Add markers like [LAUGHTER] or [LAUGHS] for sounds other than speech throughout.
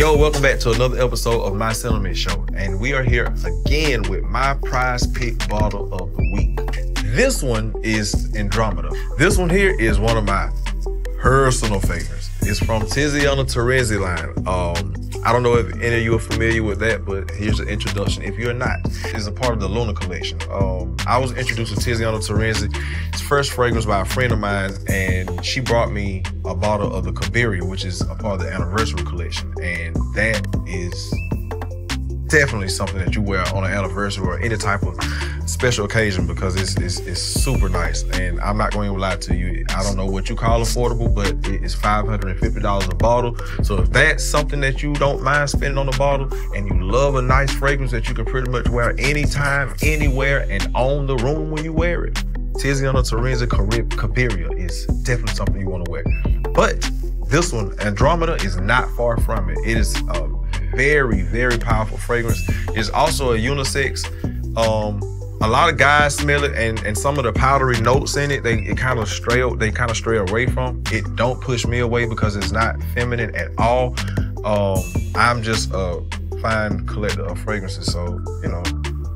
Yo, welcome back to another episode of My Sentiment Show. And we are here again with my prize pick bottle of the week. This one is Andromeda. This one here is one of my personal favorites. It's from Tiziano Terenzi line. Um, I don't know if any of you are familiar with that, but here's an introduction. If you're not, it's a part of the Luna collection. Um, I was introduced to Tiziano Terenzi. It's first fragrance by a friend of mine, and she brought me a bottle of the Cabiria, which is a part of the anniversary collection, and that is definitely something that you wear on an anniversary or any type of special occasion because it's, it's, it's super nice. And I'm not going to lie to you. I don't know what you call affordable, but it's $550 a bottle. So if that's something that you don't mind spending on a bottle and you love a nice fragrance that you can pretty much wear anytime, anywhere, and own the room when you wear it, Tiziano Terenzi Cabiria is definitely something you want to wear. But this one, Andromeda, is not far from it. It is a very, very powerful fragrance. It's also a unisex. Um, a lot of guys smell it and, and some of the powdery notes in it they it kind of stray they kind of stray away from it don't push me away because it's not feminine at all um, i'm just a fine collector of fragrances so you know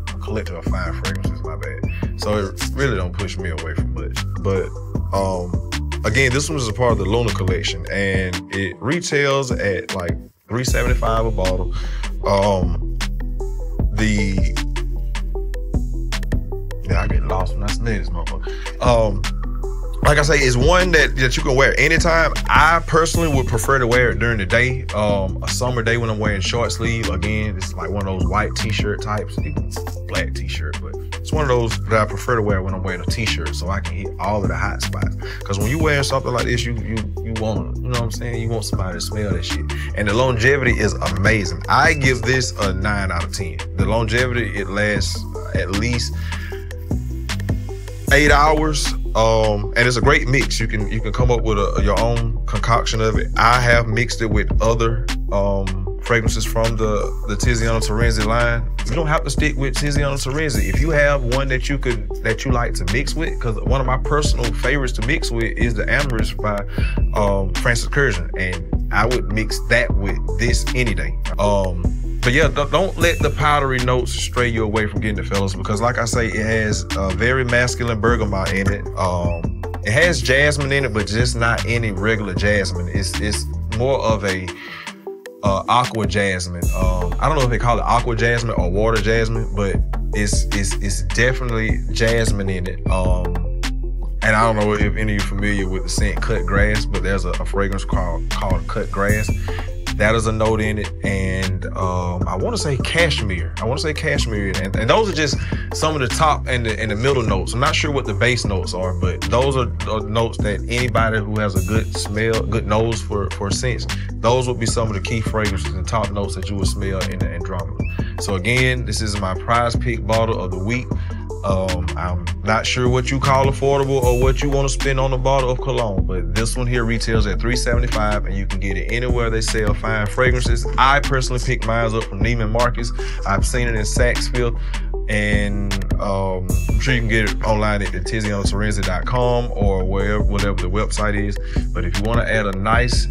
a collector of fine fragrances my bad so it really don't push me away from much but um, again this one is a part of the luna collection and it retails at like 375 a bottle um, the yeah, I get lost when I sneeze, motherfucker. Um, like I say, it's one that, that you can wear anytime. I personally would prefer to wear it during the day. Um, a summer day when I'm wearing short sleeve. Again, it's like one of those white t-shirt types, black t-shirt, but it's one of those that I prefer to wear when I'm wearing a t-shirt so I can hit all of the hot spots. Because when you wear something like this, you you you want you know what I'm saying? You want somebody to smell that shit. And the longevity is amazing. I give this a nine out of ten. The longevity it lasts at least eight hours. Um, and it's a great mix. You can you can come up with a, your own concoction of it. I have mixed it with other um, fragrances from the the Tiziano Terenzi line. You don't have to stick with Tiziano Terenzi. If you have one that you could that you like to mix with, because one of my personal favorites to mix with is the Amyris by um, Francis Kurkdjian, and I would mix that with this any day. Um, but yeah, don't let the powdery notes stray you away from getting the fellas because, like I say, it has a very masculine bergamot in it. Um, it has jasmine in it, but just not any regular jasmine. It's it's more of a uh, aqua jasmine. Um, I don't know if they call it aqua jasmine or water jasmine, but it's it's it's definitely jasmine in it. Um, and I don't know if any of you are familiar with the scent cut grass, but there's a, a fragrance called called cut grass that is a note in it, and um, I want to say cashmere. I want to say cashmere, and, and, those are just some of the top and the, and the middle notes. I'm not sure what the base notes are, but those are, are notes that anybody who has a good smell, good nose for for scents, those would be some of the key fragrances and top notes that you would smell in the Andromeda. So again, this is my prize pick bottle of the week. Um, I'm not sure what you call affordable or what you want to spend on a bottle of cologne, but this one here retails at $3.75 and you can get it anywhere they sell fine fragrances. I personally picked mine up from Neiman Marcus. I've seen it in Saks and um, I'm sure you can get it online at tizianoterenzi.com or wherever, whatever the website is. But if you want to add a nice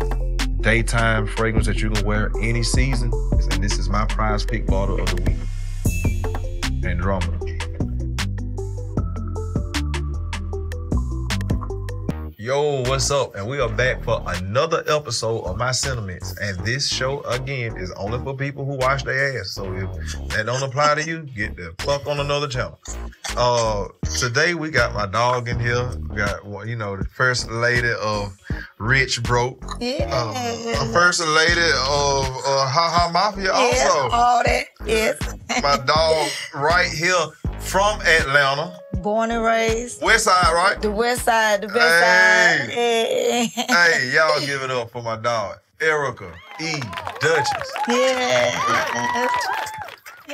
daytime fragrance that you can wear any season, and this is my prize pick bottle of the week, Andromeda. Yo, what's up? And we are back for another episode of My Sentiments. And this show, again, is only for people who wash their ass. So if that don't apply to you, get the fuck on another channel. Uh, today we got my dog in here. We got, you know, the first lady of Rich Broke. Yeah. Uh, first lady of uh, Ha Ha Mafia yeah, also. all that, yes. my dog right here from Atlanta born and raised. West side, right? The west side, the best hey. side. Hey. hey, y'all [LAUGHS] give it up for my dog, Erica E. Duchess. Yeah.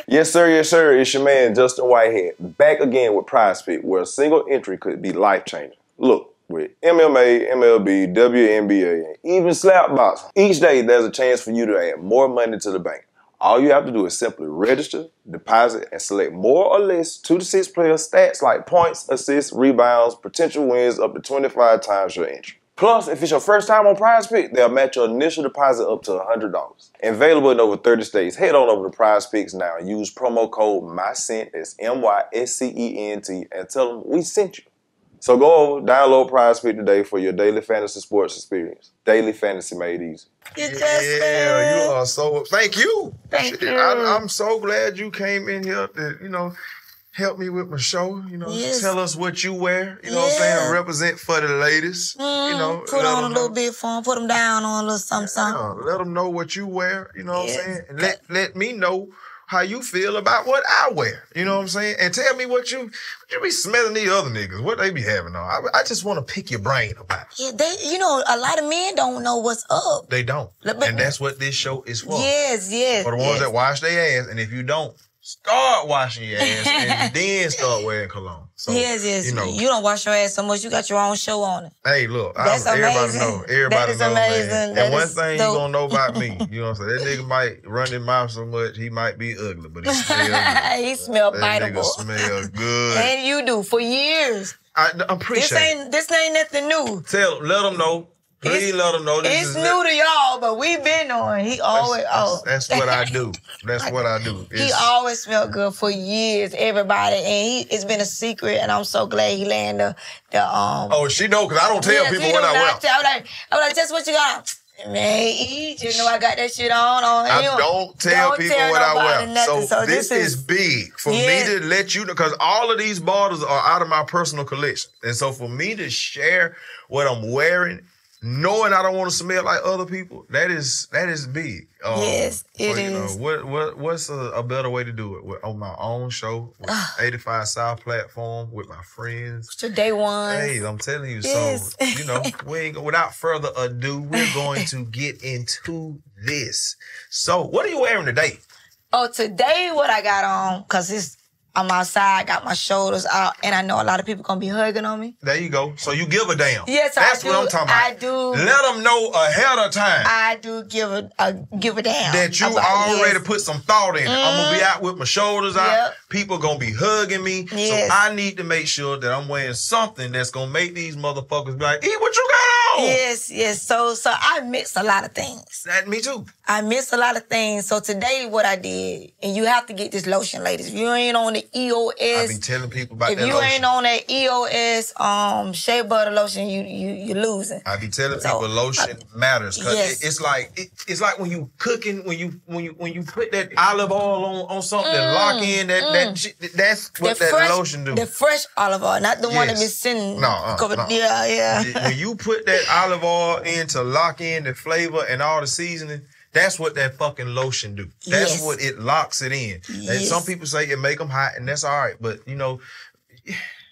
Yes, sir. Yes, sir. It's your man, Justin Whitehead, back again with Prize Pick, where a single entry could be life changing. Look, with MMA, MLB, WNBA, and even slap boxing, each day there's a chance for you to add more money to the bank. All you have to do is simply register, deposit, and select more or less two to six player stats like points, assists, rebounds, potential wins up to 25 times your entry. Plus, if it's your first time on Prize Pick, they'll match your initial deposit up to $100. Available in over 30 states. Head on over to Prize Picks now and use promo code MyScent, that's M-Y-S-C-E-N-T, and tell them we sent you. So go over, download Prize Pick today for your daily fantasy sports experience. Daily fantasy made easy. You just Yeah, you are so. Thank you. Thank you. I, I'm so glad you came in here to, you know, help me with my show. You know, Yes. tell us what you wear. You know what I'm saying? Represent for the ladies. Mm, you know, put on a little know. bit for them. put them down on a little something, something. Let them know what you wear. You know what Yes. I'm saying? And let let me know how you feel about what I wear. You know what I'm saying? And tell me what you what you be smelling these other niggas. What they be having on. I, I just want to pick your brain about. it. Yeah, they, you know, a lot of men don't know what's up. They don't. But- and that's what this show is for. Yes, yes. For the ones yes. that wash their ass, and if you don't, start washing your ass and [LAUGHS] then start wearing cologne. So, yes, yes. You know, you don't wash your ass so much. You got your own show on it. hey, look, I, That's everybody amazing. know. Everybody That is know, amazing. man. That and one thing dope. you gonna know about me, [LAUGHS] you know what I'm saying? That nigga might run his mouth so much, he might be ugly, but he smell [LAUGHS] good. he smell That biteable. nigga smell good. And you do for years. I, I This appreciate it. ain't this ain't nothing new. Tell, let them know. Please It's- let them know this It's is new to y'all, but we've been on. He always that's, oh. that's, that's what I do. [LAUGHS] That's what I do. He always smelled good for years, everybody, and he it's been a secret, and I'm so glad he landed the, the um. oh, she know because I don't tell people he what I wear. I'm like, I'm like, just what you got? Man, you know I got that shit on. on I don't tell Don't people tell what I wear. nothing. So, So this, this is, is- big for Yeah. me to let you know because all of these bottles are out of my personal collection, and so for me to share what I'm wearing, knowing I don't want to smell like other people, that is that is big. Um, Yes, it so, you know, what what what's a, a better way to do it With- on my own show, with 85 South platform with my friends. It's Your day one. Hey, I'm telling you. Yes. So you know, [LAUGHS] we ain't go, without further ado, we're going to get into this. So, what are you wearing today? Oh, today what I got on, cause it's I'm outside, got my shoulders out, and I know a lot of people gonna be hugging on me. There you go. So you give a damn. Yes, I That's do. what I'm talking about. I do. Let them know ahead of time I do give a, a give a damn. that you about- already yes. put some thought in it. I'm gonna be mm-hmm. out with my shoulders out. Yep. People gonna be hugging me. Yes. So I need to make sure that I'm wearing something that's gonna make these motherfuckers be like, "E, what you got on?" Yes, yes. So so I mix a lot of things. That me too. I miss a lot of things. So today what I did, and you have to get this lotion, ladies. If you ain't on the I EOS, be telling people about if that you lotion. ain't on that EOS um shea butter lotion, you you you losing. I be telling So, people lotion matters because yes. it's like it, it's like when you cooking when you when you when you put that olive oil on, on something and lock in that that that's what Mm, the that fresh, lotion do. the fresh olive oil, not the one that Yes. been sitting. No, uh, covered- no. Yeah, yeah. when you put that olive oil in to lock in the flavor and all the seasoning, that's what that fucking lotion do. That's Yes. what it locks it in. And some people say it make them hot, and that's all right. But you know,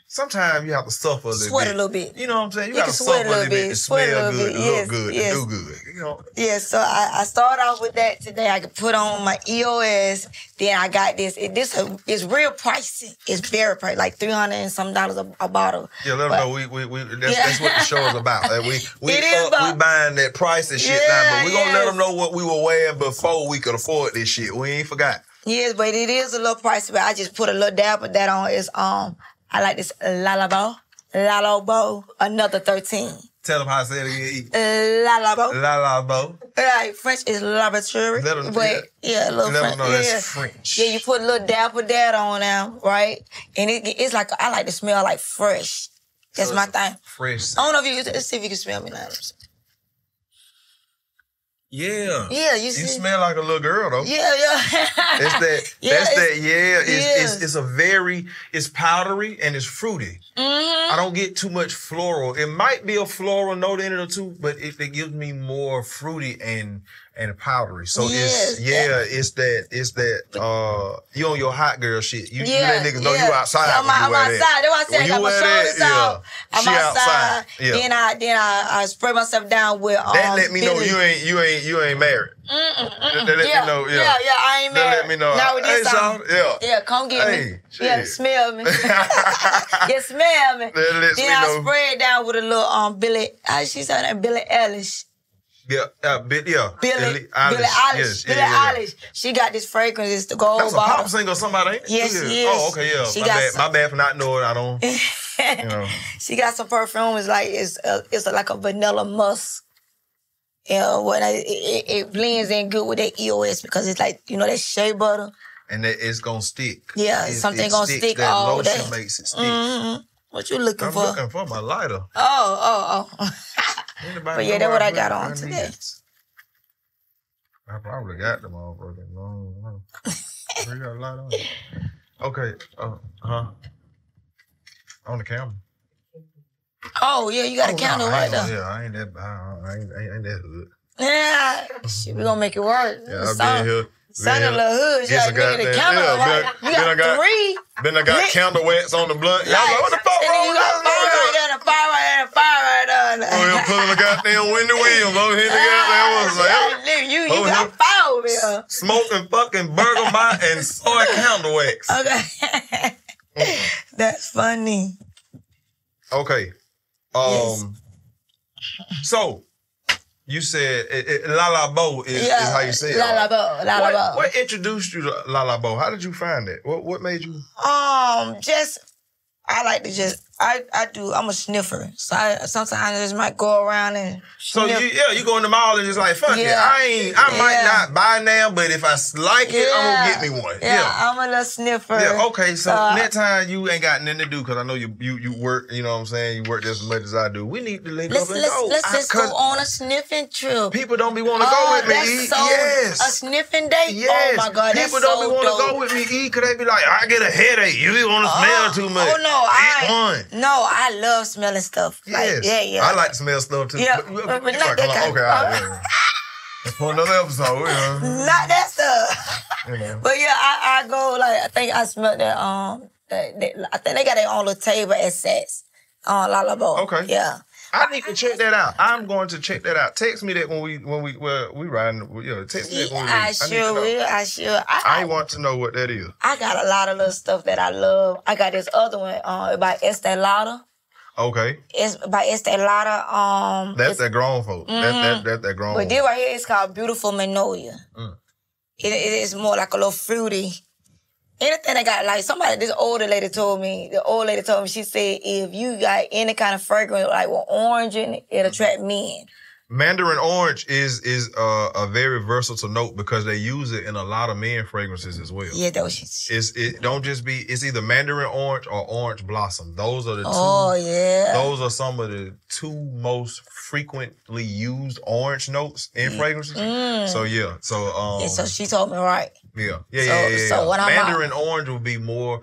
sometimes you have to suffer a little Sweat bit. a little bit. You know what I'm saying? You, You gotta can sweat suffer a little bit bit, to sweat a smell little good, bit, to look good, yes. do good. You know. Yeah, so I, I start off with that today. I could put on my EOS. Then I got this. It, this is real pricey. It's very pricey, like three hundred and some dollars a, a bottle. Yeah, let them know we we, we that's, Yeah. that's what the show is [LAUGHS] about. Like, we we up, about- we buying that price and shit now, but we Yeah, gonna let them know what we were wearing before we could afford this shit. We ain't forgot. Yes, but it is a little pricey. But I just put a little dab of that on. It's um, I like this Le Labo, Lalabo, another thirteen. Tell them how I say it again. Le Labo. La la bo. Like French is laboratory, Let but yeah, a little Let French. them know that's yeah. French. Yeah, you put a little of that on now, right? And it, it's like I like to smell like fresh. That's So my thing. Fresh. I don't know if you let's see if you can smell me now. Yeah. Yeah, you You smell like a little girl though. yeah, yeah. It's that. Yeah, [LAUGHS] that's it's- that. Yeah. It's, yes. it's it's a very. It's powdery and it's fruity. Mhm. I don't get too much floral. It might be a floral note in it or two, but it, it gives me more fruity and and powdery. So Yes. it's yeah, it's that it's that uh you on your hot girl shit. You, you Yeah, let niggas know yeah. you outside Yeah, I'm, when you I'm outside. that. That's why I said I you got my wear that, shoulders yeah. I'm she outside. Yeah. Then I then I, I spray myself down with um. that let me know you ain't you ain't you ain't married. That, that let yeah, me know. Yeah. yeah, yeah. I ain't married. let me know. Now with Hey, this on. son, yeah. Yeah, come get Hey, me. Yeah, smell me. [LAUGHS] [LAUGHS] yeah, smell me. That lets then me I know. spray it down with a little um Billy. How she said that? Billy Ellis. Yeah, uh, Bi- yeah. Billie, Ellie Billie Eilish. Yes, Billie yeah, yeah. Eilish. She got this fragrance. It's the gold That's a pop singer or somebody, ain't? Yes, yeah. she is. Oh, okay, yeah. She my, got bad, some- my bad for not knowing. It. I don't, you [LAUGHS] know. she got some perfume. It's like it's uh, it's like a vanilla musk. Yeah, when I, it, it, it blends in good with that EOS because it's like you know that shea butter. And that it's gonna stick. Yeah, It- something gonna sticks. stick that all lotion day. makes it stick. hmm What you looking I'm for? looking for my lighter. Oh, oh, oh. [LAUGHS] But yeah, that's what I put got on today. I probably got them all broken. No, no. You got a lot on. Okay. Uh huh. On the camera. oh yeah, you got a Oh, candle no, right there. Yeah, I ain't that. I, I ain't, I ain't, I ain't that hood. Yeah, shit, we gonna make it work. Yeah, I Sound- been here. Sound of a little hood. You Yes, got nigga the that. candle. Yeah, right? then- you got got- three. Then I got Lit. candle wax on the blunt. Y'all like, what the fuck and wrong with got fire right there, and a fire right there, and a fire right there. Oh, you pulling the goddamn Wendy Williams over here. The goddamn was like, nigga, you, you Oh, got over here. smoking fucking bergamot and soy candle wax. Okay. [LAUGHS] That's funny. Okay. Um. So you said it, it, Le Labo is, is how you say it. La la bo, la la what, bo. what introduced you to Le Labo? How did you find it? What what made you? Um, just I like to just I I do. I'm a sniffer, so I sometimes I just might go around and So sniff. you yeah, you go in the mall and just like fuck it. Yeah. I ain't. I might not buy now, but if I like it, I'm gonna get me one. Yeah, Yeah. I'm a sniffer. Yeah, okay. So Uh, next time you ain't got nothing to do because I know you you you work. You know what I'm saying? You work just as much as I do. We need to link Let's up and let's go. let's I- just go 'cause on a sniffing trip. People don't be want to go oh, with me. that's E. so yes. a sniffing date. Yes. Oh my god, that's People don't so be want to go with me, E, because they be like, I get a headache. You be want to smell Oh, too much. Oh no, Eat I one. No, I love smelling stuff. Yes. Yeah, yeah. I like to smell stuff too. Yeah, But- but- but- but not like, that kind. Okay, all right. yeah. For another episode, know. Not that stuff. You [LAUGHS] know. But yeah, I, I go like I think I smelled that um that, that I think they got their own little table at Saks on Le Labo. Okay. Yeah. I need to check that out. I'm going to check that out. Text me that when we when we well, we riding. You know, text me that when we. I need sure will. I sure. I, I I, want to know what that is. I got a lot of little stuff that I love. I got this other one uh, by Estee Lauder. Okay, It's by Estee Lauder. Um, that's that grown folk. That that that that grown. But this right here is called Beautiful Magnolia. Mm. It, it is more like a little fruity. Anything that got like somebody, this older lady told me, the old lady told me, she said, if you got any kind of fragrance like with orange in it, it attract men. Mandarin orange is is uh, a very versatile note because they use it in a lot of men fragrances as well. Yeah, she. It's it don't just be it's either Mandarin orange or orange blossom. Those are the two. Oh yeah. Those are some of the two most frequently used orange notes in fragrances. Mm. So yeah, so um, yeah, so she told me right. Yeah, yeah, so- yeah, yeah. so yeah. when I'm out- Mandarin orange will be more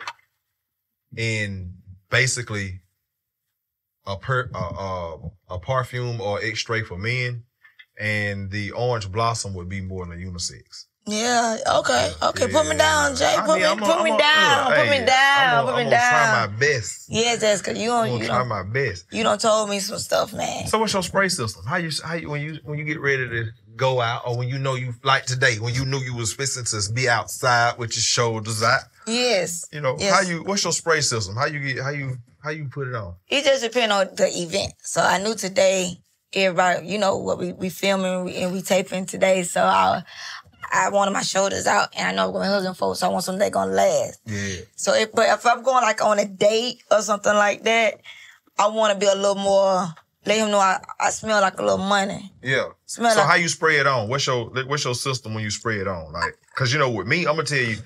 in basically a per a, a, a perfume or extrait for men, and the orange blossom would be more in the unisex. Yeah. Okay. Okay. Put me down, Jay. Put me. I'm Put me down. Put me down. I'm Put me I'm gonna Try my best. Yes, that's cause you don't. I'm gonna You try my best. You don't told me some stuff, man. So what's your spray system? How you how you when you when you get ready to go out or when you know you like today when you knew you was fixing to be outside with your shoulders out? Yes. You know Yes. how you what's your spray system? How you get how you how you put it on? It just depends on the event. So I knew today, everybody, you know, what we, we filming and we taping today. So I I wanted my shoulders out and I know I'm going husband folks, so I want something that's gonna last. Yeah. So if but if I'm going like on a date or something like that, I wanna be a little more let him know I, I smell like a little money. Yeah. Smell so like- how you spray it on? What's your what's your system when you spray it on? Like, cause you know with me, I'm gonna tell you,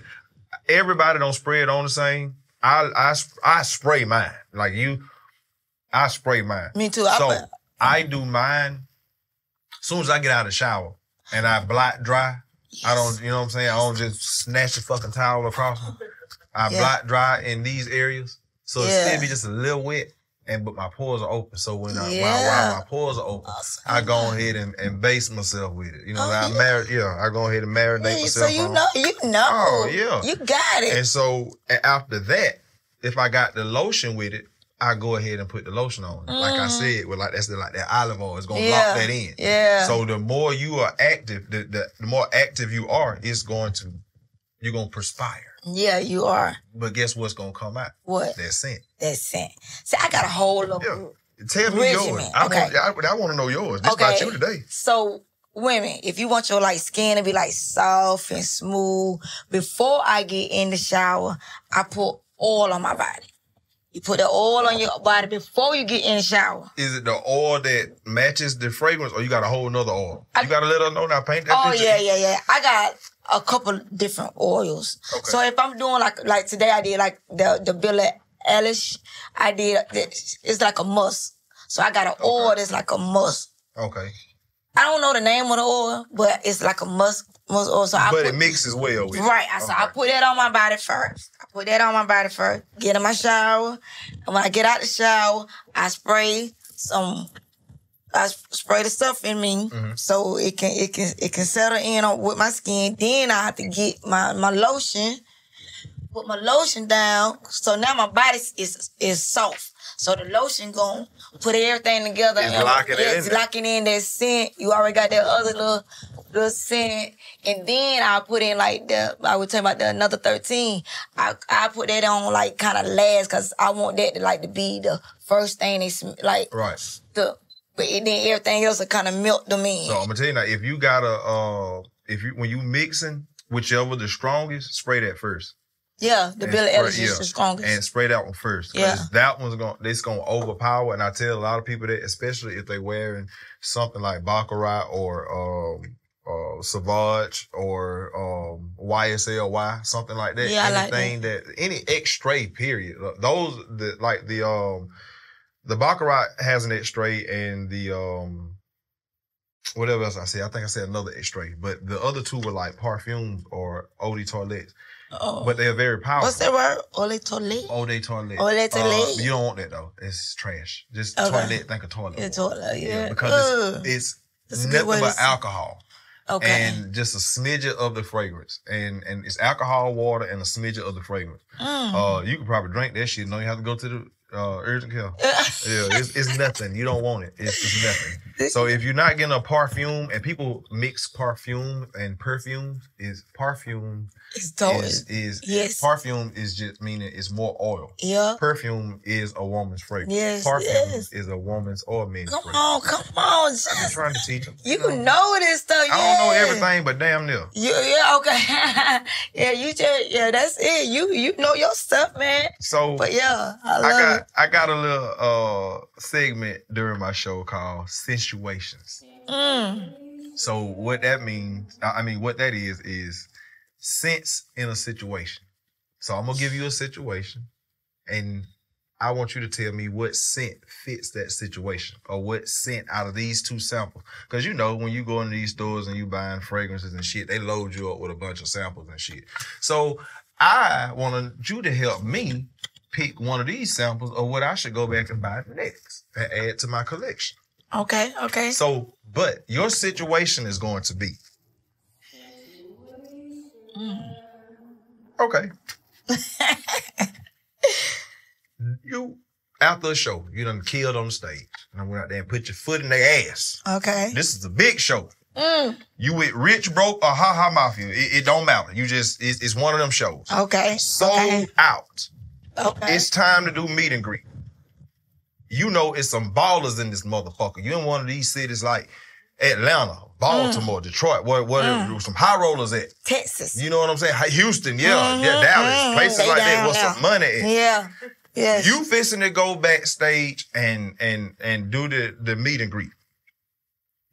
everybody don't spray it on the same. I I I spray mine. Like you, I spray mine. Me too. I So put- I do mine. As soon as I get out of the shower and I blot dry, I don't. You know what I'm saying? I don't just snatch the fucking towel across me. I Yeah. blot dry in these areas, so it Yeah. still be just a little wet. And but my pores are open, so when I, while, Yeah. while my pores are open, Awesome. I go ahead and, and base myself with it. You know, Oh, I yeah. mar- yeah, I go ahead and marinate Yeah, so myself. you on. know, you know. Oh, yeah. You got it. And so after that, if I got the lotion with it, I go ahead and put the lotion on. it. Like I said, with like that's the, like that olive oil is gonna Mm. Yeah. lock that in. Yeah. So the more you are active, the, the the more active you are, it's going to you're gonna perspire. Yeah, you are. But guess what's gonna come out? What? That scent. That's scent. See, I got a whole little Yeah. Tell me Regimen, yours. I okay. want I, I want to know yours. This about you today. So women, if you want your like skin to be like soft and smooth, before I get in the shower, I put oil on my body. You put the oil on your body before you get in the shower. Is it the oil that matches the fragrance, or you got a whole nother oil? you gotta let us know now. Paint that Oh picture. yeah, yeah, yeah. I got a couple different oils. Okay. So if I'm doing like like today, I did like the the Billie Eilish. I did. It's like a musk. So I got an oil that's like a musk. Okay. I don't know the name of the oil, but it's like a musk musk oil. So I But put, it mixes well with. Right. I, so I put that on my body first. Put that on my body first. Get in my shower. And when I get out the shower, I spray some I spray the stuff in me Mm-hmm. so it can it can it can settle in on with my skin. Then I have to get my, my lotion, put my lotion down. So now my body is is soft. So the lotion gon' put everything together. It's and locking it in locking in that scent. You already got that other little little scent. And then I put in like the I was talking about the another 13. I I put that on like kind of last cause I want that to like to be the first thing they sm- like Right. the but it, then everything else will kind of melt them in. So I'm gonna tell you now, if you got a, uh, if you when you mixing whichever the strongest, spray that first. yeah, the Billie spray- Eilish yeah, the strongest. And spray that one first. Yeah. That one's gonna it's gonna overpower. And I tell a lot of people that, especially if they wearing something like Baccarat or um uh Savage or um YSL Y, something like that. Yeah, I like Anything that. any extrait period. Those the like the um the Baccarat has an extrait and the um whatever else I said. I think I said another extrait. But the other two were like perfumes or eau de toilette. oh. But they're very powerful. What's that word? Eau de toilette. Eau de toilette? Uh, you don't want that though. It's trash. Just Okay. toilet. Think of toilet. It's toilet, yeah. because Ugh. it's, it's nothing but alcohol Okay. and just a smidget of the fragrance, and and it's alcohol, water, and a smidget of the fragrance. Mm. Uh, you can probably drink that shit. No, you have to go to the uh, urgent care. [LAUGHS] Yeah, it's, it's nothing. You don't want it. It's, it's nothing. So if you're not getting a perfume, and people mix perfume and perfume, is perfume it's dope. is is Yes. perfume is just meaning it's more oil. yeah. Perfume is a woman's fragrance. Yes, Perfume yes. is a woman's or men's Come fragrance. on, come on, I'm just trying to teach them. you know this stuff. Yeah. I don't know everything, but damn near. You, yeah, okay. [LAUGHS] yeah, you just yeah, that's it. You you know your stuff, man. So But yeah, I I got it. I got a little uh segment during my show called Situations. Mm. So what that means, I mean, what that is is sense in a situation. So I'm gonna give you a situation, and I want you to tell me what scent fits that situation, or what scent out of these two samples. Because you know, when you go into these stores and you buying fragrances and shit, they load you up with a bunch of samples and shit. So I wanted you to help me pick one of these samples of what I should go back and buy next and add to my collection. Okay, okay. So, but your situation is going to be okay. [LAUGHS] you after a show, you done killed on the stage, and I went out there and put your foot in their ass. Okay. This is a big show. Mm. You with Rich, Broke, or Ha Ha Mafia? It, it don't matter. You just it's, it's one of them shows. Okay. Sold Okay. out. Okay. It's time to do meet and greet. You know, it's some ballers in this motherfucker. You in one of these cities like Atlanta, Baltimore, Detroit, where, where there- some high rollers at. Texas. You know what I'm saying? Houston, yeah, Mhm, yeah, Dallas, mhm. places They like that where some money at. Yeah. Yes. You fixing to go backstage and and and do the the meet and greet.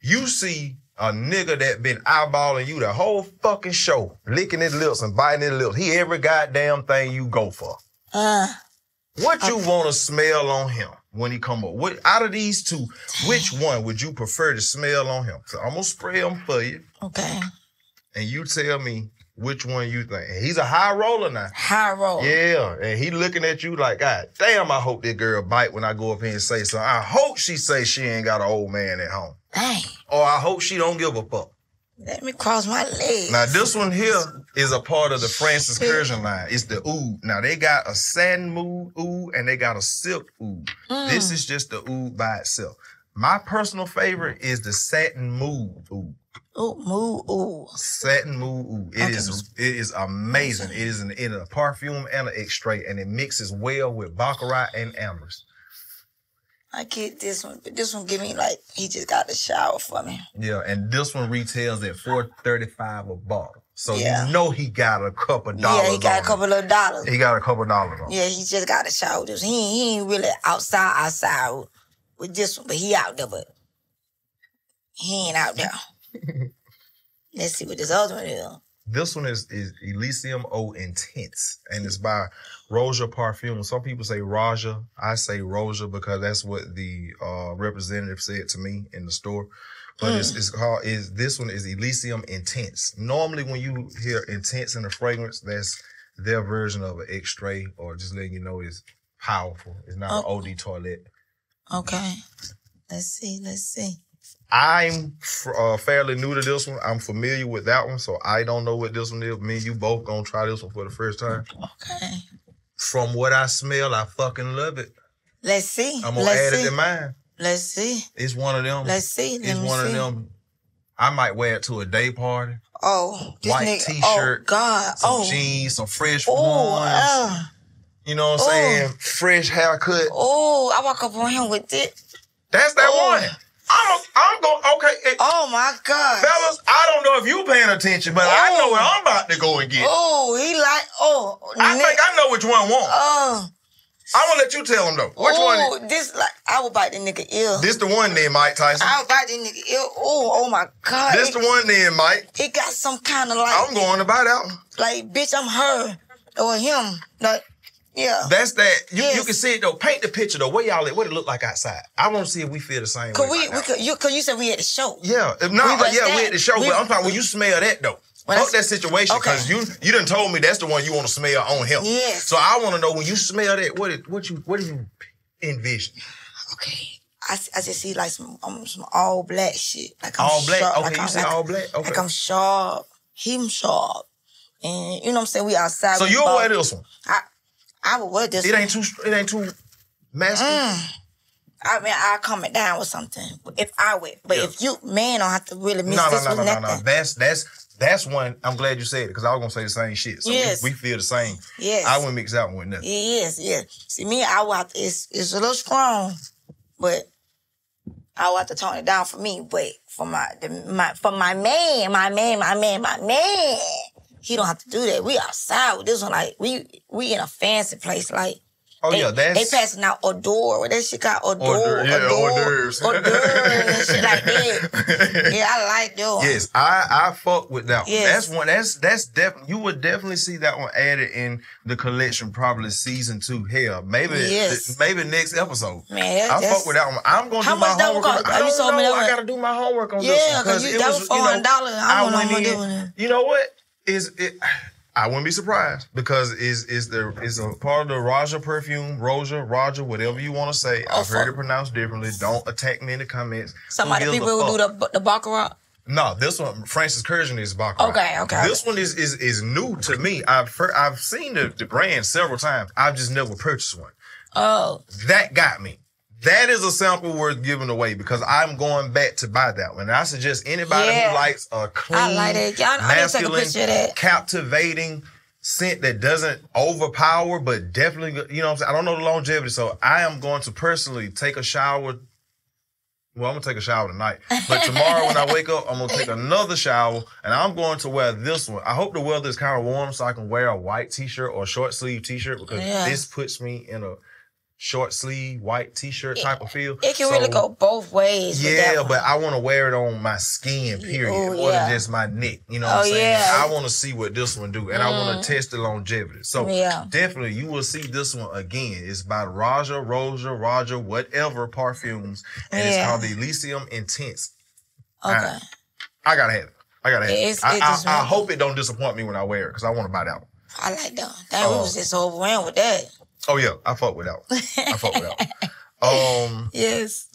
You see a nigga that been eyeballing you the whole fucking show, licking his lips and biting his lips. He every goddamn thing you go for. uh, What you want to smell on him when he come up? What out of these two, which one would you prefer to smell on him? So I'm gonna spray them for you, okay. and you tell me which one you think. And he's a high roller now. High roller. Yeah, and he looking at you like, God damn, I hope that girl bite when I go up here and say something. I hope she say she ain't got an old man at home. Dang. Or I hope she don't give a fuck. Let me cross my legs. Now this one here is a part of the Francis Kurkdjian line. It's the oud. Now they got a satin mood oud and they got a silk oud. Mm. This is just the oud by itself. My personal favorite is the satin mood oud. Ooh, moo, ooh. Satin mood oud. It Okay. is it is amazing. It is in, in a perfume and an extrait, and it mixes well with baccarat and amber's. I get this one, but this one give me like he just got the shower for me. Yeah, and this one retails at four thirty five a bottle. So Yeah. you know he got a couple dollars. yeah, he got on a him. couple of dollars. He got a couple dollars on. Yeah, he just got a shower. This he ain't- he ain't really outside outside with, with this one, but he out there, but he ain't out there. [LAUGHS] Let's see what this other one is. This one is is Elysium Eau Intense, and it's by Roja Parfum. Some people say Raja. I say Roja because that's what the uh, representative said to me in the store. But it's, it's called is this one is Elysium Intense. Normally, when you hear intense in a fragrance, that's their version of an extrait, or just letting you know it's powerful. It's not Oh. an eau de toilette. Okay. Let's see, let's see. I'm uh, fairly new to this one. I'm familiar with that one, so I don't know what this one is. Me and you both gonna try this one for the first time. Okay. From what I smell, I fucking love it. Let's see. I'm gonna let's add see. it to mine. Let's see. It's one of them. Let's see. Let it's one see. of them. I might wear it to a day party. Oh, White nigga. t-shirt, Oh God. Some oh. jeans, some fresh Oh. ones. Uh, you know what I'm oh. saying? Fresh haircut. oh. I walk up on him with it. That's that Oh. one. I'm a, I'm going. Okay, eh, Oh my God. fellas. I don't know if you paying attention, but I know Oh. what I'm about to go and get. Oh, he like. Oh. I ni- think I know which one I want. Oh. I'm gonna let you tell him though. Which oh, one? This like I would bite the nigga ear. This the one then, Mike Tyson. I would bite the nigga ear. Oh, oh my God. This it, the one then, Mike. it got some kind of like, I'm going to that one. like, bitch, I'm her or him. Like, yeah. That's that. You, you can see it though. Paint the picture though. Where y'all at? What it look like outside? I want to see if we feel the same. Cause way we, right we you, cause you said we had a show. Yeah, if no, We yeah, we that- at the show, we- but I'm talking when you smell that though. Well, Fuck that situation, okay. cause you you done told me that's the one you want to smell on him. Yes. So I want to know when you smell that, what it, what you what do you envision? Okay. I, I just see like some um, some all black shit. Like I'm All black. Sharp, Okay, like you I'm, say like, all black. Okay. Like I'm sharp. Him sharp. And you know what I'm saying? We outside. so ball- wear this one. I, I would this. It ain't too. It ain't too masculine. Mm. I mean, I'll calm it down with something if I would. But Yeah. if you, man, don't have to really mix No, no, this no, with no, no, nothing. no. That's that's that's one. I'm glad you said it because I was gonna say the same shit. So we- Yes. we, feel the same. Yes. I wouldn't mix that one with nothing. Yes, yes. See, me, I have to, it's, it's a little strong, but I will have to tone it down for me. But for my, the, my, for my man, my man, my man, my man, he don't have to do that. We outside with this one, like we we in a fancy place, like. Oh they, yeah, that's they passing out odor. What that shit got odor, d'oeuvre, yeah, odor, hors d'oeuvres. odor, and shit like that. [LAUGHS] Yeah, I like that. one. Yes, I I fuck with that one. Yes. That's one. That's that's definitely you would definitely see that one added in the collection probably season two. Hell, maybe Yes. maybe next episode. Man, I fuck with that one. I'm gonna How do my much that one homework. cost? I don't know. I gotta do my homework on Yeah, this one 'cause you- it that was you know, $400. I wouldn't went know in- what doing. You know what is it? I wouldn't be surprised because is is there is a part of the Raja perfume, Roja, Raja, whatever you want to say. Oh, I've heard it pronounced differently. Don't attack me in the comments. Some Who of the gives people who do the the baccarat. No, this one, Francis Kurkdjian is Baccarat. Okay, okay, This one is is is new to me. I've heard, I've seen the, the brand several times. I've just never purchased one. Oh, That got me. That is a sample worth giving away because I'm going back to buy that one. And I suggest anybody Yeah. who likes a clean, I like that. Y'all- I need to take a masculine, that. captivating scent that doesn't overpower, but definitely, you know what I'm saying? I don't know the longevity, so I am going to personally take a shower. Well, I'm gonna take a shower tonight, but tomorrow when I [LAUGHS] wake up, I'm gonna take another shower, and I'm going to wear this one. I hope the weather is kind of warm, so I can wear a white t-shirt or a short sleeve t-shirt because Yeah. this puts me in a short sleeve white t-shirt type of feel. it can So- really go both ways. yeah, but I want to wear it on my skin, period, Oh, more yeah. than just my neck. You know Oh, what I'm saying? yeah. I want to see what this one do, and I want to mm-hmm. test the longevity. So Yeah. definitely, you will see this one again. It's by Raja, Roja, Raja, whatever perfumes, and it's called the Elysium Intense. okay. I gotta have it. I gotta have it. It's- I, it I, I hope it don't disappoint me when I wear it because I want to buy that one. I like that. one. Damn, we Oh. was just overwhelmed with that. Oh yeah, I fuck with. I fuck with that. [LAUGHS] Um. Yes.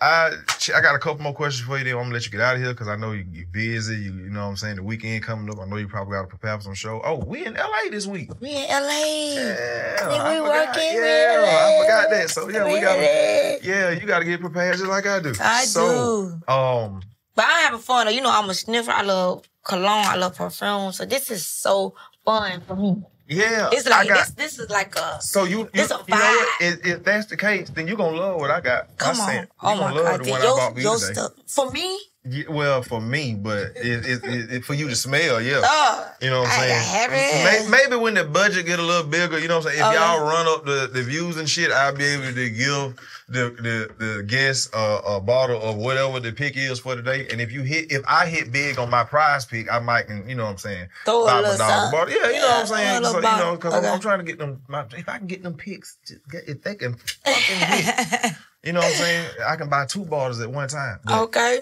I I got a couple more questions for you. Then I'm gonna let you get out of here because I know you, you're busy. You, you know what I'm saying. The weekend coming up. I know you probably got to prepare for some show. Oh, we in LA this week. We in LA. Yeah, I we forgot. working, Yeah, I forgot that. So yeah, we We got. in LA. Yeah, you got to get prepared just like I do. I so, do. Um, But I'm having fun though. You know, I'm a sniffer. I love cologne. I love perfume. So this is so fun for me. Yeah, It's I like got- this. This is like a. So you, you, It's a you know what? If, if that's the case, then you're gonna love what I got. Come I on. Oh my gonna love god. the one your, I bought for your today. stuff for me. Yeah, well, for me, but it, it, it, for you to smell, yeah. [LAUGHS] Oh, You know what I'm saying? have it. May- Maybe when the budget get a little bigger, you know what I'm saying? If oh, Okay. y'all run up the, the views and shit, I'll be able to give the the, the guests a, a bottle of whatever the pick is for today. And if you hit, if I hit big on my prize pick, I might, you know what I'm saying? Throw a little my dog a something. bottle. Yeah, you know what I'm saying? So, you know, because Okay. I'm, I'm trying to get them. My, if I can get them picks, get, if they can fucking hit, [LAUGHS] you know what I'm saying? I can buy two bottles at one time. But okay.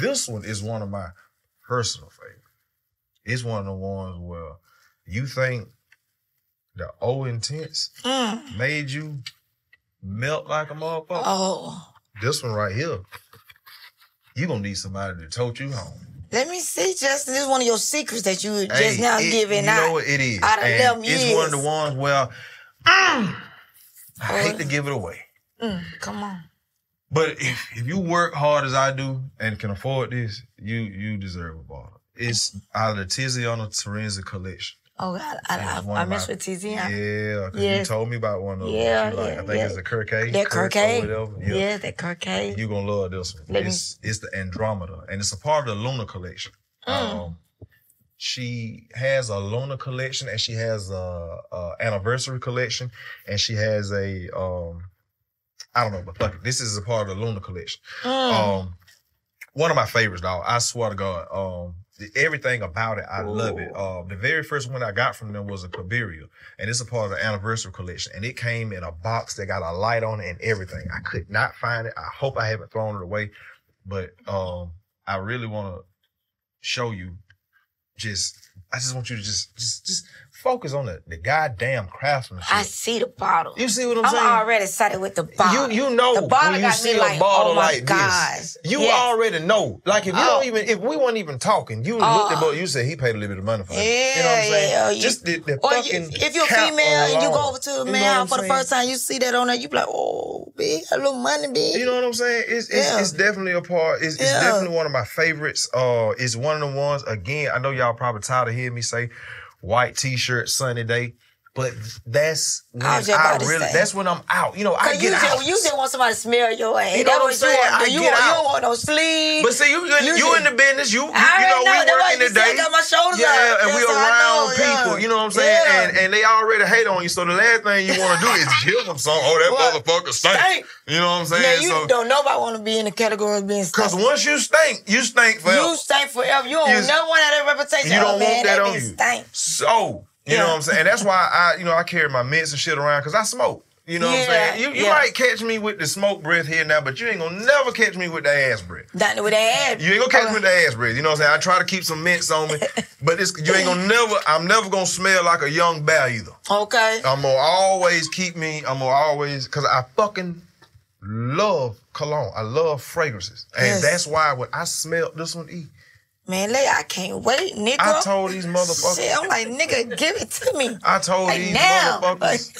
this one is one of my personal favorites. It's one of the ones where you think the Eau Intense Mm. made you melt like a motherfucker. Oh, This one right here, you gonna need somebody to tote you home. let me see, Justin. This is one of your secrets that you were just now it- giving you out. You know what it is. out of And them it's one of the ones where mm, I hate to give it away. Mm, come on. But if, if you work hard as I do and can afford this, you you deserve a bottle. It's out of the Tiziano Terenzi collection. Oh, I, I, I, one I mess with TZ. Yeah, because you told me about one of them. Yeah, like, yeah, I think yeah. it's the Kirkay. That Kirk or Kirkay. whatever. Yeah. Yeah, that Kirkay. You gonna love this one. Let me- it's it's the Andromeda, and it's a part of the Luna collection. Mm. Um, she has a Luna collection, and she has a, a anniversary collection, and she has a um, I don't know, but fuck it. This is a part of the Luna collection. Mm. Um, one of my favorites, dog. I swear to God. Um, everything about it, I love it. Um, the very first one I got from them was a Cabiria, and it's a part of the anniversary collection. And it came in a box that got a light on it and everything. I could not find it. I hope I haven't thrown it away, but um, I really want to show you. Just, I just want you to just, just, just focus on the, the goddamn craftsmanship. I see the bottle. you see what I'm, saying? I'm already excited with the bottle. You you know The bottle when you see a like, bottle oh like God. this, you Yes. already know. Like if you Oh. don't even if we weren't even talking, you looked at Oh. both. You said he paid a little bit of money for it. Yeah, you know what I'm saying? yeah, you- Just the, the Or you, if you're a female and you go over to a man for the first time, you see that on there, you be like, oh, big, a little money, big. You know what I'm saying? It's it's, Yeah. it's definitely a part. It's, it's Yeah. definitely one of my favorites. Uh, it's one of the ones. Again, I know y'all probably tired of hearing me say white t-shirt, sunny day, but that's when I I, really, that's when I'm out. You know, I Cause you get out. just, you just want somebody to smell your ass. You know what I'm saying? You, want. I you, get want, you don't want no sleeves. But see, you you, You you in the business. You you, I already you know, know. we working see I got my shoulders yeah, up. and we That's around know, yeah. people. You know what I'm saying? Yeah. And and they already hate on you. So the last thing you want to do is give them some. Oh, that What? motherfucker stink. Stink. You know what I'm saying? yeah, you so don't nobody want to be in the category of being because once you stink, you stink forever. You stink forever. You don't You- never want that reputation. You don't oh, man, want that on you. Stank. So you Yeah. know what I'm saying? And that's why I, you know, I carry my mints and shit around because I smoke. You know what I'm saying? You, you yeah. might catch me with the smoke breath here now, but you ain't gonna never catch me with the ass breath. Down with that ass. You ain't gonna catch me with the ass breath. You know what I'm saying? I try to keep some mints on me, [LAUGHS] but it's you ain't gonna never. I'm never gonna smell like a young bear either. Okay. I'm gonna always keep me. I'm gonna always because I fucking love cologne. I love fragrances, and Yes. that's why when I smell this one, E, Man, lay, I can't wait, nigga. I told these motherfuckers. Shit, I'm like, nigga, give it to me. I told Like these now. motherfuckers,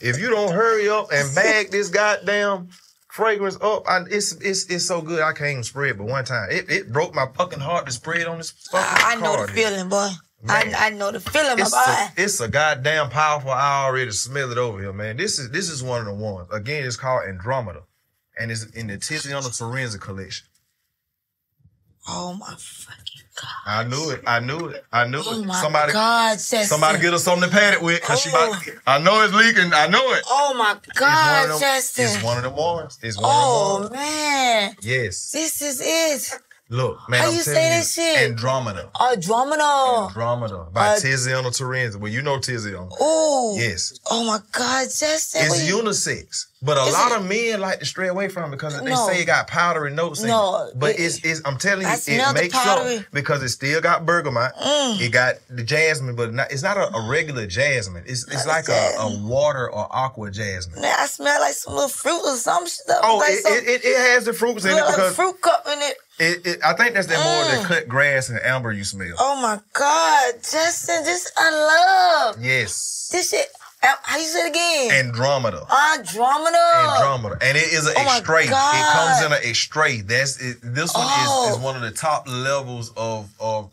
if you don't hurry up and bag this goddamn fragrance up, I, it's it's it's so good I can't even spray it. But one time, it, it broke my fucking heart to spray it on this fucking I, I know the here. feeling, boy. I, Man. I know the feeling, my It's boy. a, it's a goddamn powerful. I already smell it over here, man. This is this is one of the ones. Again, it's called Andromeda, and it's in the Tiziano Terenzi collection. Oh my fucking god. I knew it. I knew it. I knew Oh it. my Somebody, god, Justin. somebody get us something to pad it with, cause she Oh. about. I know it's leaking. I know it. Oh my god, Justin. It's one of the ones. It's one oh of the ones. man. Yes. This is it. Look, man. How I'm you telling say you, shit? Andromeda. Andromeda. Andromeda by Uh, Tiziano Terenzi. Well, you know Tiziano. Oh. Yes. Oh my god, Justin. It's unisex, but a Is lot it- of men like to stray away from it because they No. say it got powdery notes in No, it. But it- it's, it's I'm telling you, it makes powdery. up because it still got bergamot. Mm. It got the jasmine, but not, it's not a, a regular jasmine. It's it's Not like a, a water or aqua jasmine. Man, I smell like some little fruit or some stuff. Oh, like it, some, it, has the fruits in it like because fruit cup in it. It, it, I think that's that more Mm. the cut grass and amber you smell. Oh my God, Justin, this I love. Yes. This shit, uh, how you say it again? Andromeda. Andromeda. Andromeda, and it is an Oh. It comes in an extrait. That's it. This one Oh. is, is one of the top levels of of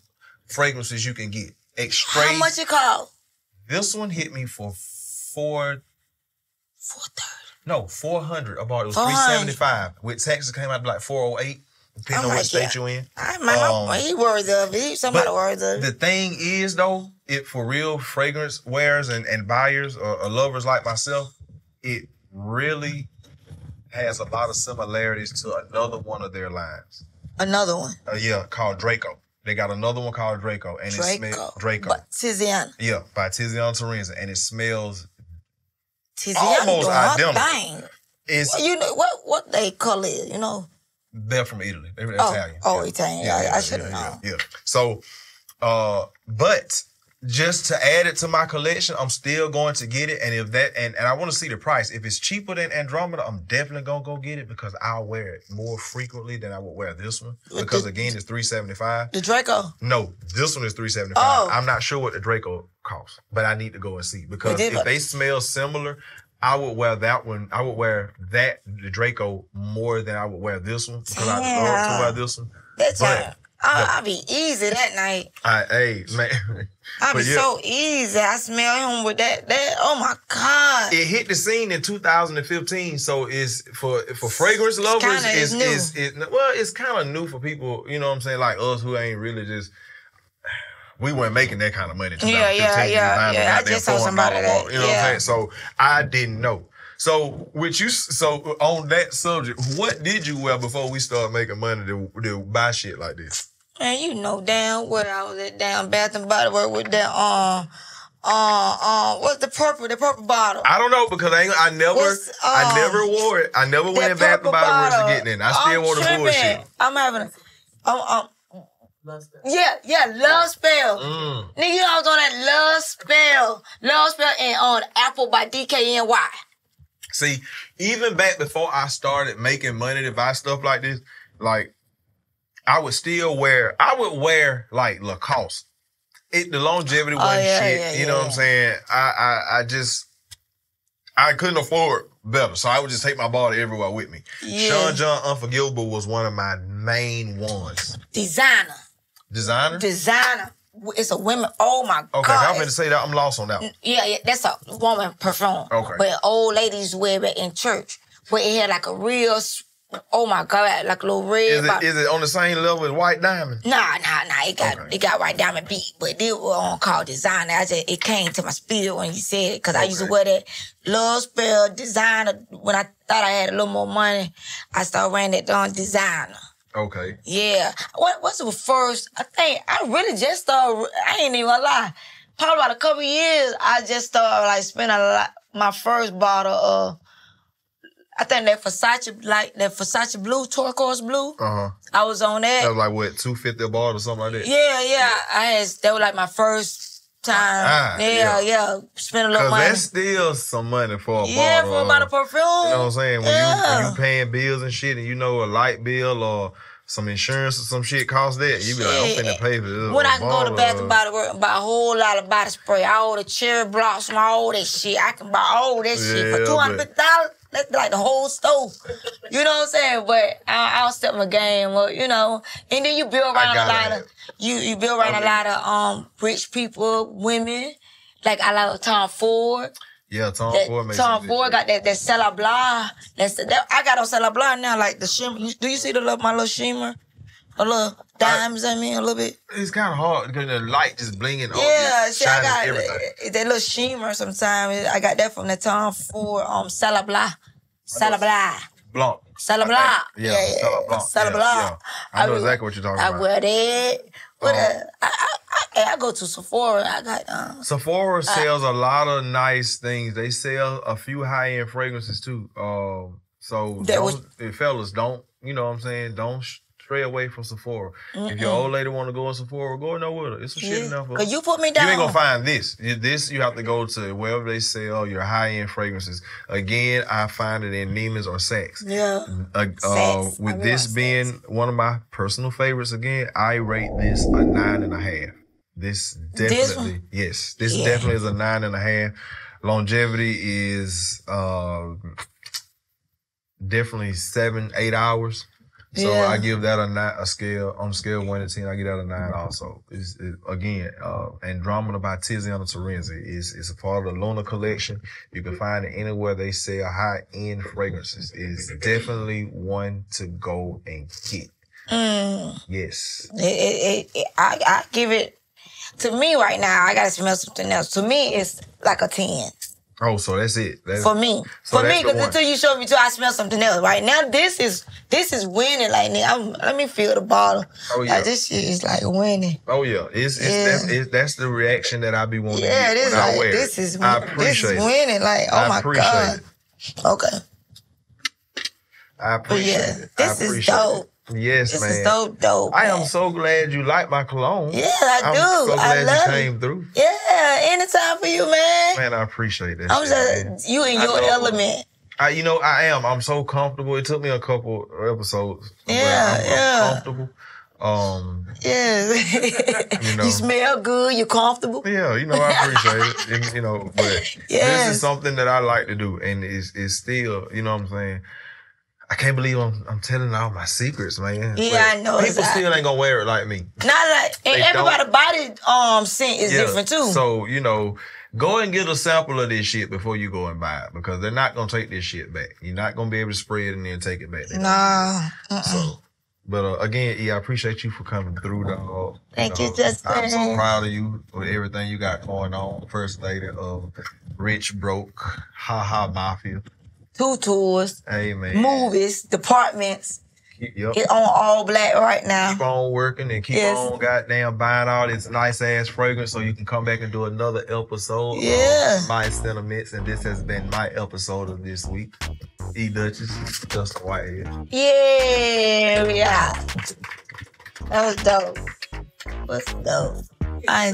fragrances you can get. Extrait. How much it cost? This one hit me for four Four thirty. no, four hundred. I bought it was 400. three seventy five. With taxes came out to like four oh eight, depending I'm on like, what state yeah. you in. I Um, my, he worthy of it. He somebody worthy of it. The thing is though, it for real fragrance wearers and, and buyers or, or lovers like myself, it really has a lot of similarities to another one of their lines. Another one. Uh, yeah, called Draco. They got another one called Draco, and it Draco. smells Draco. But Tiziana. yeah, by Tiziana Terenza, and it smells. Tiziana Almost identical. thing. It's Well, you know what what they call it, you know? They're from Italy. They're Oh, Italian. oh, Yeah. Italian. I, I should have yeah, known. Yeah, yeah. So, uh, but just to add it to my collection, I'm still going to get it. And if that, and, and I want to see the price. If it's cheaper than Andromeda, I'm definitely gonna go get it because I'll wear it more frequently than I would wear this one. Because again, it's 375. The Draco. No, this one is 375. Oh. I'm not sure what the Draco costs, but I need to go and see because if they smell similar, I would wear that one. I would wear that the Draco more than I would wear this one because I love to wear this one. That's But- time. I'll, be easy that night. I, hey man, [LAUGHS] I'll be yeah. so easy. I smell him with that. That. Oh my god. it hit the scene in 2015, so it's for for fragrance lovers. It's, is new. it's, it, well, it's kind of new for people. You know what I'm saying? Like us who ain't really just. We weren't making that kind of money. Yeah, yeah, yeah, yeah. I just saw somebody that- You know what. I'm saying? So I didn't know. So with you, so on that subject, what did you wear before we started making money to, to buy shit like this? Man, you know damn well I was at damn Bath and Body Work with that um Uh, uh, what's the purple the purple bottle. I don't know because I ain't, I never What's, I um, never wore it. I never went in Bath and Body Works to get in. I still I'm want the tripping. bullshit. I'm having a um um yeah, yeah, love spell. Mm. Nigga, I was on that love spell. Love spell and on Apple by DKNY. See, even back before I started making money to buy stuff like this, like I would still wear. I would wear like Lacoste. It the longevity wasn't Oh, yeah, shit. yeah, you know what. I'm saying? I, I I just I couldn't afford better, so I would just take my body everywhere with me. Yeah. Sean John Unforgivable was one of my main ones. Designer. Designer. Designer. It's a women. Oh my Okay, god. Okay, I'm to say that I'm lost on that one. Yeah, yeah, that's a woman perfume. Okay. But old ladies wear it in church. But it had like a real, oh my God, like a little red. Is it is it on the same level as White Diamond? Nah, nah, nah. It got Okay. it got down my beat, but it was on called designer. I just it came to my spirit when you said it because I used to wear that love spell designer. When I thought I had a little more money, I started wearing that on designer. Okay. Yeah. What what's the first? I think I really just started. I ain't even gonna lie. Probably about a couple years, I just started like spending a lot. My first bottle of, I think that Versace like that Versace blue turquoise blue. Uh huh. I was on That that. was like what two fifty a bottle or something like that. Yeah, yeah. I had that was like my first time. Ah, yeah, yeah. yeah. Spend a little money. that's still some money for a yeah, bottle. for a bottle of perfume. You know what I'm saying? When you yeah. when you paying bills and shit, and you know a light bill or some insurance or some shit costs that, you be like, I'm finna pay for this. When I can go to Bath and Body Works and buy a whole lot of body spray, all the cherry blossom, all that shit, I can buy all that shit for two hundred dollars. That's like the whole stove. You know what I'm saying? But I, I'll step my game up, you know. And then you build around a lot of you you build around Okay. a lot of um rich people, women. Like I like Tom Ford. Yeah, Tom That Ford makes Tom Ford got that that Stella Blah. That's that, I got on Stella Blah now, like the shimmer. Do you see the little my little shimmer? A little dimes, I mean, a little bit. It's kind of hard because the light just blinging. Yeah, see, I got everything. uh, that little shimmer sometimes. I got that from the Tom Ford um Salabla, Salabla. Blanc. I think- Yeah, Stella Blanc. Stella Yeah, yeah. I know be- exactly what you're talking I about. I wear that. But Um, uh, I, I, I, I go to Sephora. I got uh, Sephora sells a lot of nice things. They sell a few high end fragrances too. Um, so That was- eh, fellas, don't you know what I'm saying? Don't stray away from Sephora. If your old lady want to go in Sephora, go in there with her. It's some shit enough. Cause you put me down. You ain't gonna find this. This you have to go to wherever they sell your high end fragrances. Again, I find it in Neiman's or Saks. Yeah. Uh, uh. With this being one of my personal favorites, again, I rate this a nine and a half. This definitely, This yes, this Yeah. definitely is a nine and a half. Longevity is uh, definitely seven, eight hours. So Yeah. I give that a nine, a scale on a scale of one to ten. I get out a nine. Also, it's, it, again, uh, Andromeda by Tiziana Terenzi is is a part of the Luna collection. You can find it anywhere they sell high end fragrances. It's definitely one to go and get. Mm. Yes. It, it- I, I give it to me right now. I gotta smell something else. To me, it's like a ten Oh, so that's it. That's, for me. So for me, because until you show me, too, I smell something else. Right now, this is this is winning. Like, nigga, I'm, let me feel the bottle. Oh, yeah. Like, this shit is like winning. Oh yeah, it's, it's, Yeah. That's, it's that's the reaction that I be wanting Yeah, to get this when I like this is I this appreciate is it. winning. Like, oh I my god. it. Okay, I appreciate yeah, it. I this is dope. It. Yes, this man. is so dope. I am so glad you like my cologne. Yeah, I I'm do. so I love you it. came through. Yeah, anytime for you, man. Man, I appreciate that. I'm shit, man. just you in your element. I, you know, I am. I'm so comfortable. It took me a couple episodes. Yeah, I'm, yeah. I'm comfortable. Um, Yeah. [LAUGHS] You know. you smell good. You're comfortable. yeah, you know, I appreciate it. And, you know, but [LAUGHS] this is something that I like to do, and it's it's still, you know, what I'm saying. I can't believe I'm I'm telling all my secrets, man. Yeah, But I know, People it's- still ain't gonna wear it like me. Not like and everybody body um scent is Yeah. different too. So, you know, go and get a sample of this shit before you go and buy it because they're not gonna take this shit back. You're not gonna be able to spray it and then take it back. They nah. uh-uh. So, but uh, again, E, I appreciate you for coming through, dog. Thank know, you, Justin. I'm so proud of you with everything you got going on. First lady of Rich Broke, Ha Ha Mafia. Two tours, Hey movies, departments. Yep. It on all black right now. keep on working and keep Yes. on goddamn buying all this nice ass fragrance so you can come back and do another episode Yeah. of my Scent-A-Ments and this has been my episode of this week e duchess justin whitehead Yeah, yeah. That was dope. What's dope? I enjoyed